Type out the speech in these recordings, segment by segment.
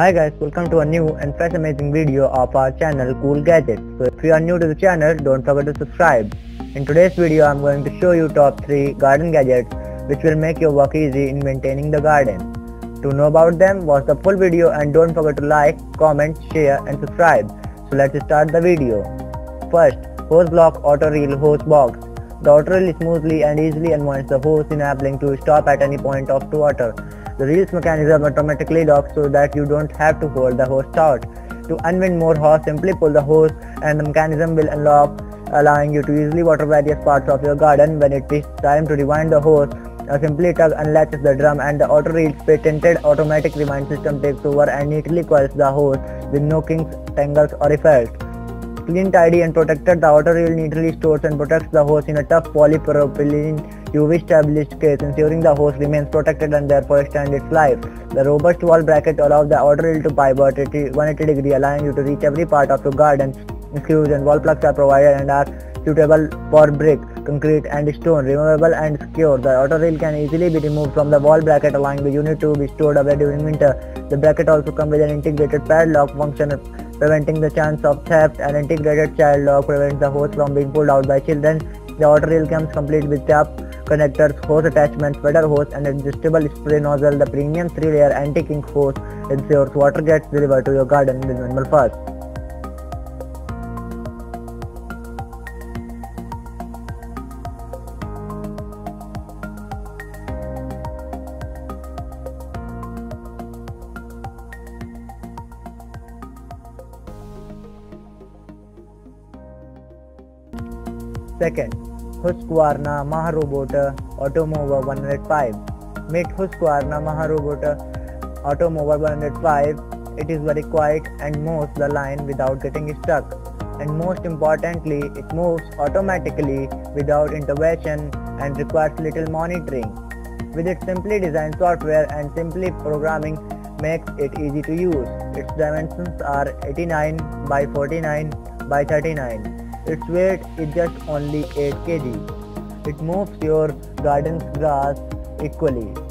Hi guys, welcome to a new and fresh amazing video of our channel Cool Gadgets. So if you are new to the channel, don't forget to subscribe. In today's video, I'm going to show you top 3 garden gadgets which will make your work easy in maintaining the garden. To know about them, watch the full video and don't forget to like, comment, share and subscribe. So let's start the video. First, Hozelock auto reel hose box. The auto reel smoothly and easily unwinds the hose enabling to stop at any point of water. The reels mechanism automatically locks so that you don't have to hold the hose taut. To unwind more hose, simply pull the hose and the mechanism will unlock allowing you to easily water various parts of your garden. When it is time to rewind the hose, simply tug and unlatches the drum and the auto reel's patented automatic rewind system takes over and neatly coils the hose with no kinks, tangles or effects. Clean, tidy and protected, the auto reel neatly stores and protects the hose in a tough polypropylene UV stabilised case ensuring the hose remains protected and therefore extend its life. The robust wall bracket allows the auto reel to pivot 180 degree allowing you to reach every part of your garden. Screws and wall plugs are provided and are suitable for brick, concrete and stone, removable and secure. The auto reel can easily be removed from the wall bracket allowing the unit to be stored away during winter. The bracket also comes with an integrated padlock function preventing the chance of theft. An integrated child lock prevents the hose from being pulled out by children. The auto reel comes complete with tap connectors, hose attachments, feeder hose and adjustable spray nozzle. The premium 3-layer anti-kink hose ensures water gets delivered to your garden with minimal fuss. Second, Husqvarna Maharobot Automower 105. Meet Husqvarna Maharobot Automower 105. It is very quiet and moves the line without getting stuck. And most importantly, it moves automatically without intervention and requires little monitoring. With its simply designed software and simply programming makes it easy to use. Its dimensions are 89 by 49 by 39 its weight is just only 8 kg. It moves your garden's grass equally.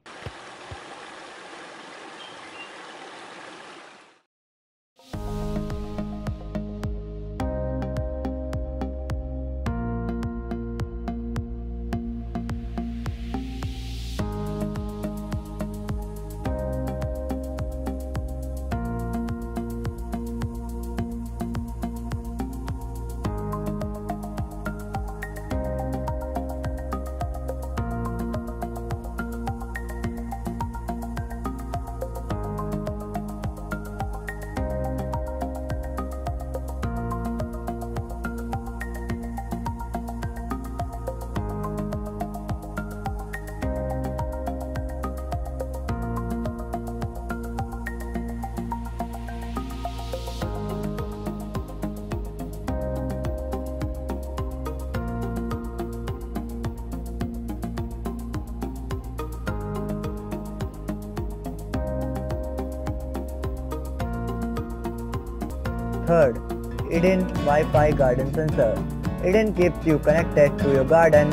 Third, Edyn Wi-Fi Garden Sensor. Edyn keeps you connected to your garden